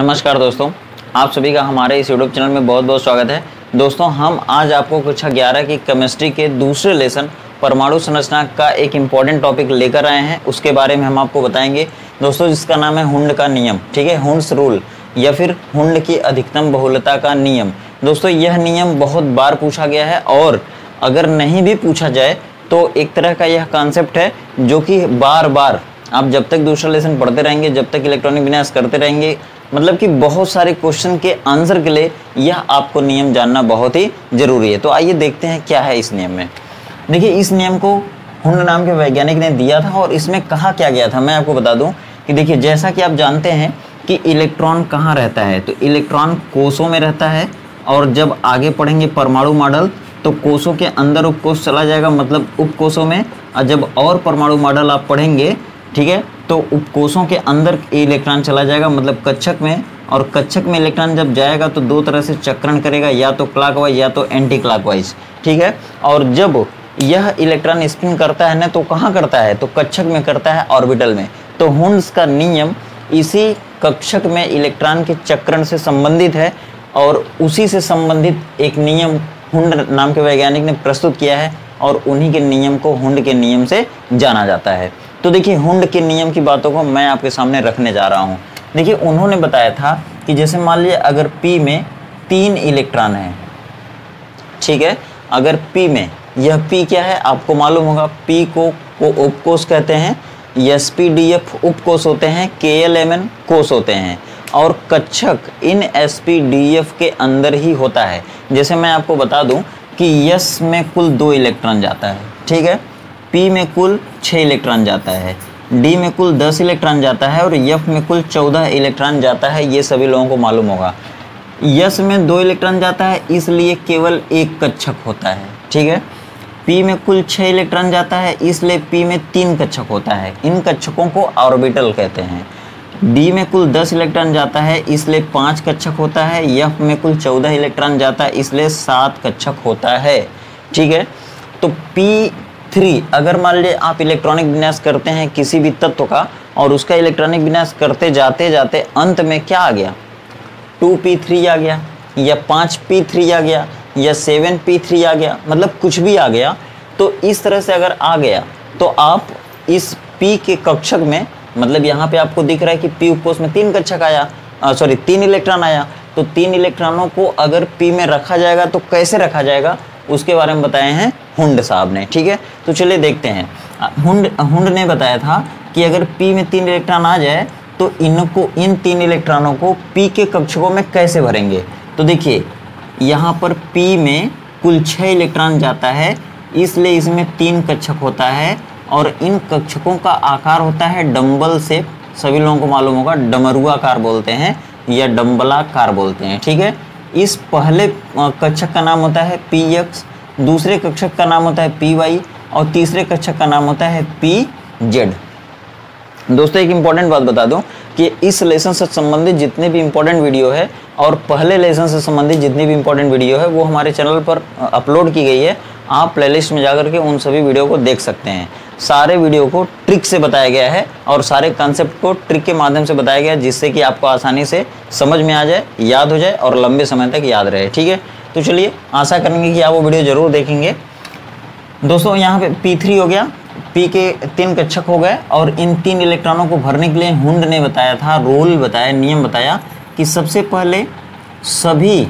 नमस्कार दोस्तों, आप सभी का हमारे इस यूट्यूब चैनल में बहुत बहुत स्वागत है। दोस्तों, हम आज आपको कक्षा ग्यारह की केमिस्ट्री के दूसरे लेसन परमाणु संरचना का एक इंपॉर्टेंट टॉपिक लेकर आए हैं। उसके बारे में हम आपको बताएँगे। दोस्तों, जिसका नाम है हुंड का नियम, ठीक है? हुंड्स रूल या फिर हुंड की अधिकतम बहुलता का नियम। दोस्तों, यह नियम बहुत बार पूछा गया है और अगर नहीं भी पूछा जाए तो एक तरह का यह कॉन्सेप्ट है जो कि बार बार आप जब तक दूसरा लेसन पढ़ते रहेंगे, जब तक इलेक्ट्रॉनिक विन्यास करते रहेंगे मतलब कि बहुत सारे क्वेश्चन के आंसर के लिए यह आपको नियम जानना बहुत ही ज़रूरी है। तो आइए देखते हैं क्या है इस नियम में। देखिए, इस नियम को हुंड नाम के वैज्ञानिक ने दिया था और इसमें कहा क्या गया था, मैं आपको बता दूँ कि देखिए, जैसा कि आप जानते हैं कि इलेक्ट्रॉन कहाँ रहता है तो इलेक्ट्रॉन कोषों में रहता है और जब आगे पढ़ेंगे परमाणु मॉडल तो कोषों के अंदर उपकोष चला जाएगा मतलब उपकोषों में, और जब और परमाणु मॉडल आप पढ़ेंगे, ठीक है तो उपकोषों के अंदर इलेक्ट्रॉन चला जाएगा मतलब कच्छक में। और कच्छक में इलेक्ट्रॉन जब जाएगा तो दो तरह से चक्रण करेगा, या तो क्लॉकवाइज या तो एंटी क्लॉकवाइज ठीक है? और जब यह इलेक्ट्रॉन स्पिन करता है ना तो कहाँ करता है? तो कक्षक में करता है ऑर्बिटल में। तो हुंड्स का नियम इसी कक्षक में इलेक्ट्रॉन के चक्रण से संबंधित है, और उसी से संबंधित एक नियम हुंड नाम के वैज्ञानिक ने प्रस्तुत किया है, और उन्हीं के नियम को हुंड के नियम से जाना जाता है। तो देखिए हुंड के नियम की बातों को मैं आपके सामने रखने जा रहा हूँ। देखिए उन्होंने बताया था कि जैसे मान लीजिए अगर P में तीन इलेक्ट्रॉन है ठीक है? अगर P में यह P क्या है? आपको मालूम होगा P को, को उपकोष कहते हैं एस पी डी एफ़ उपकोष होते हैं के एल एम एन कोष होते हैं और कच्छक इन एस पी डी एफ़ के अंदर ही होता है। जैसे मैं आपको बता दूँ कि यस में कुल दो इलेक्ट्रॉन जाता है ठीक है? पी में कुल छः इलेक्ट्रॉन जाता है। डी में कुल दस इलेक्ट्रॉन जाता है और यफ में कुल चौदह इलेक्ट्रॉन जाता है, ये सभी लोगों को मालूम होगा। यस में दो इलेक्ट्रॉन जाता है, इसलिए केवल एक कक्षक होता है, ठीक है? पी में कुल छः इलेक्ट्रॉन जाता है, इसलिए पी में तीन कक्षक होता है। इन कक्षकों को ऑर्बिटल कहते हैं। डी में कुल दस इलेक्ट्रॉन जाता है, इसलिए पाँच कक्षक होता है। यफ में कुल चौदह इलेक्ट्रॉन जाता है, इसलिए सात कक्षक होता है, ठीक है? तो पी थ्री अगर मान लीजिए आप इलेक्ट्रॉनिक विन्यास करते हैं किसी भी तत्व का, और उसका इलेक्ट्रॉनिक विन्यास करते जाते जाते अंत में क्या आ गया? टू पी थ्री आ गया, या पाँच पी थ्री आ गया, या सेवन पी थ्री आ गया मतलब कुछ भी आ गया तो इस तरह से अगर आ गया तो आप इस पी के कक्षक में मतलब यहाँ पे आपको दिख रहा है कि पी उपकोष में तीन कक्षक आया सॉरी तीन इलेक्ट्रॉन आया तो तीन इलेक्ट्रॉनों को अगर पी में रखा जाएगा तो कैसे रखा जाएगा? उसके बारे में बताए हैं हुंड साहब ने, ठीक है? तो चलिए देखते हैं। हुंड हुंड ने बताया था कि अगर पी में तीन इलेक्ट्रॉन आ जाए तो इनको, इन तीन इलेक्ट्रॉनों को पी के कक्षकों में कैसे भरेंगे? तो देखिए, यहाँ पर पी में कुल छः इलेक्ट्रॉन जाता है, इसलिए इसमें तीन कक्षक होता है और इन कक्षकों का आकार होता है डम्बल से, सभी लोगों को मालूम होगा डमरुआ डमरुआकार बोलते हैं या डम्बलाकार बोलते हैं, ठीक है? इस पहले कक्षक का नाम होता है पी एक्स दूसरे कक्षक का नाम होता है पी वाई और तीसरे कक्षक का नाम होता है पी जेड। दोस्तों, एक इंपॉर्टेंट बात बता दूँ कि इस लेसन से संबंधित जितने भी इम्पोर्टेंट वीडियो है और पहले लेसन से संबंधित जितनी भी इम्पोर्टेंट वीडियो है, वो हमारे चैनल पर अपलोड की गई है। आप प्लेलिस्ट में जाकर के उन सभी वीडियो को देख सकते हैं। सारे वीडियो को ट्रिक से बताया गया है और सारे कॉन्सेप्ट को ट्रिक के माध्यम से बताया गया है, जिससे कि आपको आसानी से समझ में आ जाए, याद हो जाए और लंबे समय तक याद रहे, ठीक है? तो चलिए, आशा करेंगे कि आप वो वीडियो ज़रूर देखेंगे। दोस्तों, यहाँ पे P3 हो गया। P के तीन कक्षक हो गए और इन तीन इलेक्ट्रॉनों को भरने के लिए हुंड ने बताया था, रोल बताया, नियम बताया कि सबसे पहले सभी,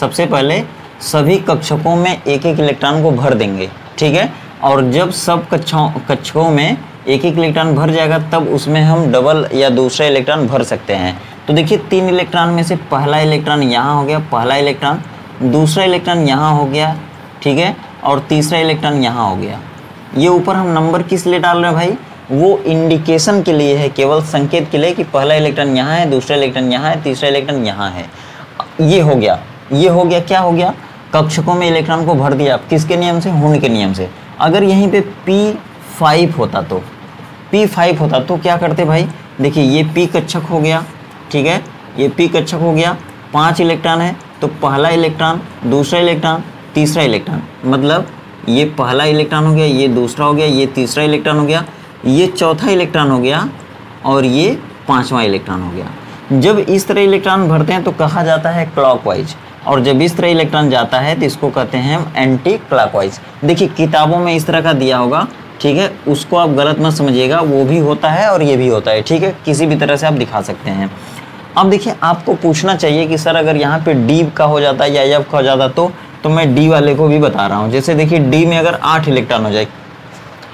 सबसे पहले सभी कक्षकों में एक एक इलेक्ट्रॉन को भर देंगे, ठीक है? और जब सब कक्षों, कक्षकों में एक एक इलेक्ट्रॉन भर जाएगा, तब उसमें हम डबल या दूसरा इलेक्ट्रॉन भर सकते हैं। तो देखिए, तीन इलेक्ट्रॉन में से पहला इलेक्ट्रॉन यहाँ हो गया, पहला इलेक्ट्रॉन दूसरा इलेक्ट्रॉन यहाँ हो गया, ठीक है? और तीसरा इलेक्ट्रॉन यहाँ हो गया। ये ऊपर हम नंबर किस लिए डाल रहे हैं भाई? वो इंडिकेशन के लिए है, केवल संकेत के लिए कि पहला इलेक्ट्रॉन यहाँ है, दूसरा इलेक्ट्रॉन यहाँ है, तीसरा इलेक्ट्रॉन यहाँ है। ये हो गया। ये हो गया, क्या हो गया? कक्षकों में इलेक्ट्रॉन को भर दिया। किसके नियम से? हुन के नियम से। अगर यहीं पे P5 होता तो P5 होता तो क्या करते भाई? देखिए, ये P कक्षक हो गया, ठीक है? ये P कक्षक हो गया, पाँच इलेक्ट्रॉन है तो पहला इलेक्ट्रॉन दूसरा इलेक्ट्रॉन तीसरा इलेक्ट्रॉन मतलब ये पहला इलेक्ट्रॉन हो गया, ये दूसरा हो गया, ये तीसरा इलेक्ट्रॉन हो गया, ये चौथा इलेक्ट्रॉन हो गया और ये पांचवा इलेक्ट्रॉन हो गया। जब इस तरह इलेक्ट्रॉन भरते हैं तो कहा जाता है क्लॉकवाइज और जब इस तरह इलेक्ट्रॉन जाता है तो इसको कहते हैं हम एंटी क्लॉकवाइज देखिए, किताबों में इस तरह का दिया होगा, ठीक है? उसको आप गलत मत समझिएगा, वो भी होता है और ये भी होता है, ठीक है? किसी भी तरह से आप दिखा सकते हैं। अब देखिए, आपको पूछना चाहिए कि सर, अगर यहाँ पे डी का हो जाता है या एफ़ का हो जाता तो तो मैं डी वाले को भी बता रहा हूँ। जैसे देखिए डी में अगर आठ इलेक्ट्रॉन हो जाए,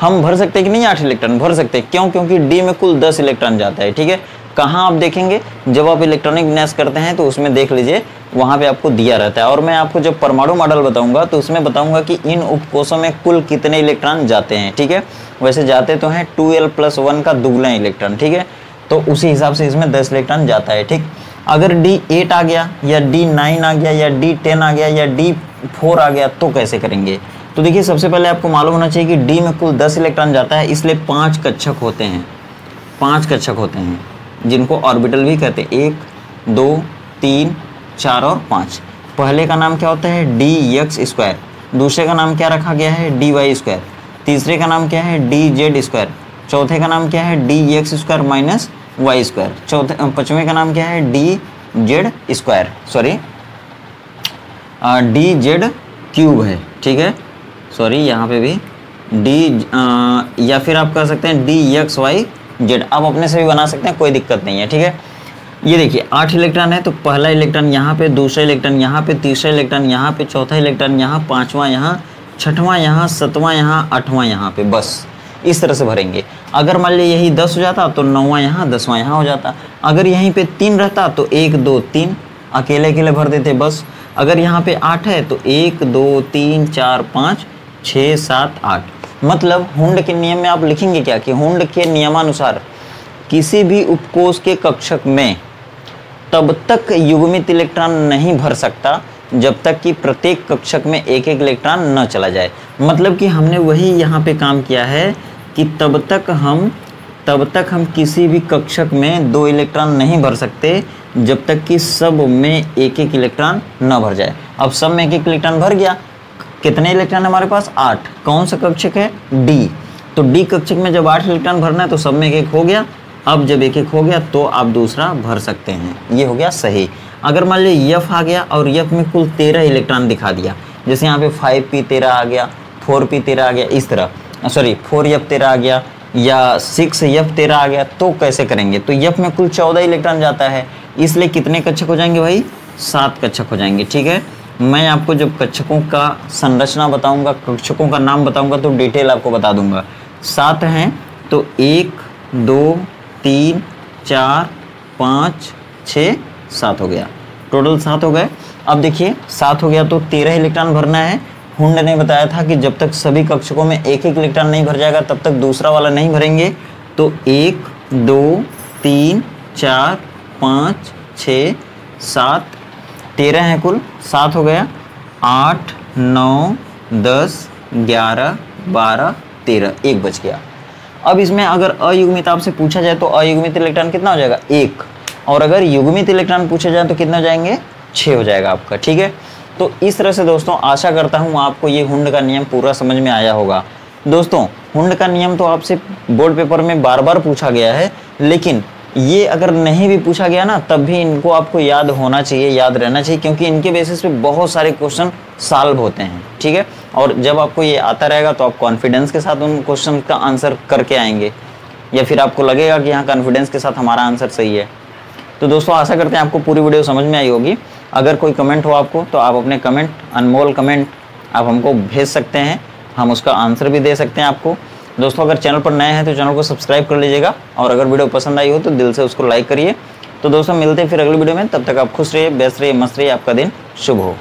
हम भर सकते हैं कि नहीं आठ इलेक्ट्रॉन भर सकते। हैं क्यों? क्योंकि डी में कुल दस इलेक्ट्रॉन जाता है, ठीक है? कहाँ आप देखेंगे, जब आप इलेक्ट्रॉनिक विन्यास करते हैं तो उसमें देख लीजिए, वहाँ पे आपको दिया रहता है। और मैं आपको जब परमाणु मॉडल बताऊँगा तो उसमें बताऊँगा कि इन उपकोषों में कुल कितने इलेक्ट्रॉन जाते हैं, ठीक है? वैसे जाते तो हैं टू एल प्लस वन का दुगना इलेक्ट्रॉन ठीक है? तो उसी हिसाब से इसमें दस इलेक्ट्रॉन जाता है, ठीक? अगर डी एट आ गया, या डी नाइन आ गया, या डी टेन आ गया, या डी फोर आ गया तो कैसे करेंगे? तो देखिए, सबसे पहले आपको मालूम होना चाहिए कि डी में कुल दस इलेक्ट्रॉन जाता है, इसलिए पाँच कक्षक होते हैं। पाँच कक्षक होते हैं, जिनको ऑर्बिटल भी कहते हैं। एक, दो, तीन, चार और पाँच। पहले का नाम क्या होता है? डी एक्स स्क्वायर दूसरे का नाम क्या रखा गया है? डी वाई स्क्वायर तीसरे का नाम क्या है? डी जेड स्क्वायर चौथे का नाम क्या है? D X square minus Y square. चौथे पचवें का नाम क्या है? D Z square. Sorry D Z cube है। ठीक है? सॉरी यहाँ पे भी डी या फिर आप कह सकते हैं डी एक्स वाई जेड। आप अपने से भी बना सकते हैं, कोई दिक्कत नहीं है। ठीक है? ये देखिए, आठ इलेक्ट्रॉन है तो पहला इलेक्ट्रॉन यहाँ पे, दूसरा इलेक्ट्रॉन यहाँ पे, तीसरा इलेक्ट्रॉन यहाँ पे, चौथा इलेक्ट्रॉन यहाँ, पाँचवा यहाँ, छठवां यहाँ, सतवां यहाँ, आठवां यहाँ पे। बस, इस तरह से भरेंगे। अगर मान लीजिए यही दस हो जाता तो नौवा यहाँ, दसवां यहाँ हो जाता। अगर यहीं पे तीन रहता तो एक, दो, तीन। अकेले अकेले भर देते, बस। अगर यहाँ पे आठ है तो एक, दो, तीन, चार, पाँच, छः, सात, आठ। मतलब हुंड के नियम में आप लिखेंगे क्या? कि हुंड के नियमानुसार किसी भी उपकोष के कक्षक में तब तक युग्मित इलेक्ट्रॉन नहीं भर सकता, जब तक कि प्रत्येक कक्षक में एक एक इलेक्ट्रॉन न चला जाए। मतलब कि हमने वही यहाँ पे काम किया है कि तब तक हम, तब तक हम किसी भी कक्षक में दो इलेक्ट्रॉन नहीं भर सकते, जब तक कि सब में एक एक इलेक्ट्रॉन न भर जाए। अब सब में एक एक इलेक्ट्रॉन भर गया, कितने इलेक्ट्रॉन हमारे पास? आठ। कौन सा कक्षक है? डी। तो डी कक्षक में जब आठ इलेक्ट्रॉन भरना है तो सब में एक एक हो गया। अब जब एक एक हो गया तो आप दूसरा भर सकते हैं। ये हो गया सही। अगर मान लीजिए यफ आ गया और यफ में कुल तेरह इलेक्ट्रॉन दिखा दिया, जैसे यहाँ पे फाइव पी तेरह आ गया, फोर पी तेरह आ गया, इस तरह। सॉरी फोर यफ तेरह आ गया या सिक्स यफ तेरह आ गया तो कैसे करेंगे? तो यफ में कुल चौदह इलेक्ट्रॉन जाता है। इसलिए कितने कक्षक हो जाएँगे भाई? सात कक्षक हो जाएँगे, ठीक है? मैं आपको जब कक्षकों का संरचना बताऊँगा, कक्षकों का नाम बताऊँगा तो डिटेल आपको बता दूँगा। सात हैं तो एक, दो, तीन, चार, पाँच, छ, सात हो गया। टोटल सात हो गए। अब देखिए, सात हो गया तो तेरह इलेक्ट्रॉन भरना है। हुंड ने बताया था कि जब तक सभी कक्षकों में एक एक इलेक्ट्रॉन नहीं भर जाएगा, तब तक दूसरा वाला नहीं भरेंगे। तो एक, दो, तीन, चार, पाँच छ सात, तेरह हैं कुल, सात हो गया। आठ, नौ, दस, ग्यारह, बारह, तेरह, एक बच गया। अब इसमें अगर अयुग्मित आपसे पूछा जाए तो अयुग्मित इलेक्ट्रॉन कितना हो जाएगा? एक। और अगर युग्मित इलेक्ट्रॉन पूछा जाए तो कितना हो जाएँगे? छः हो जाएगा आपका, ठीक है? तो इस तरह से दोस्तों, आशा करता हूँ आपको ये हुंड का नियम पूरा समझ में आया होगा। दोस्तों, हुंड का नियम तो आपसे बोर्ड पेपर में बार बार पूछा गया है, लेकिन ये अगर नहीं भी पूछा गया ना, तब भी इनको आपको याद होना चाहिए, याद रहना चाहिए, क्योंकि इनके बेसिस पे बहुत सारे क्वेश्चन सॉल्व होते हैं, ठीक है? और जब आपको ये आता रहेगा तो आप कॉन्फिडेंस के साथ उन क्वेश्चन का आंसर करके आएँगे, या फिर आपको लगेगा कि हाँ कॉन्फिडेंस के साथ हमारा आंसर सही है। तो दोस्तों, आशा करते हैं आपको पूरी वीडियो समझ में आई होगी। अगर कोई कमेंट हो आपको तो आप अपने कमेंट अनमोल कमेंट आप हमको भेज सकते हैं। हम उसका आंसर भी दे सकते हैं आपको। दोस्तों, अगर चैनल पर नए हैं तो चैनल को सब्सक्राइब कर लीजिएगा और अगर वीडियो पसंद आई हो तो दिल से उसको लाइक करिए। तो दोस्तों, मिलते हैं फिर अगली वीडियो में। तब तक आप खुश रहिए बेस्ट रहिए, मस्त रहिए। आपका दिन शुभ हो।